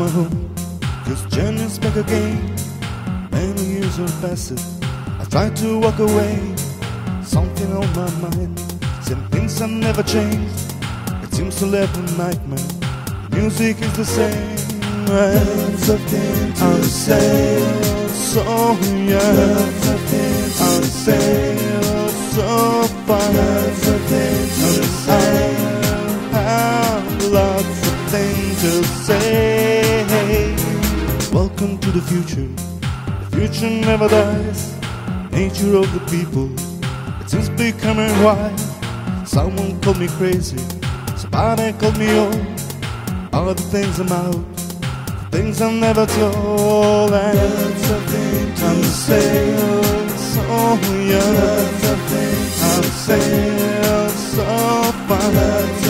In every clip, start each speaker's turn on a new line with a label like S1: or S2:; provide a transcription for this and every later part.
S1: my home. Cause Jenny's back again. Many years have passed. I tried to walk away. Something on my mind. Some things have never changed. It seems to live a nightmare. Music is the same. Lots of things to say. So young. Lots of things to say. So far. Lots of things to say. Lots of things to say. Welcome to the future. The future never dies. Nature of the people. It is becoming wild. Someone called me crazy. Somebody called me old. All the things I'm out. The things I'm never told. And lots of things to say. So young. Lots of things to say. So far.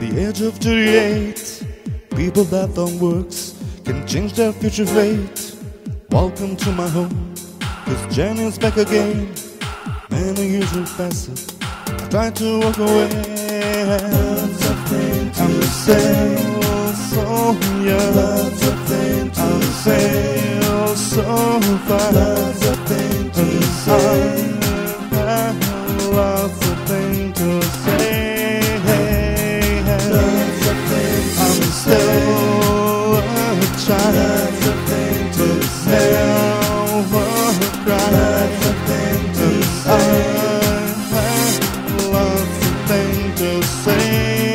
S1: the age of 38. People that don't works can change their future fate. Welcome to my home, cause Jenny's back again. Many years have passed. I tried to walk away. Lots of things to say, so young. Lots of things to say, so far. Lots of things to say. say. I, love the say.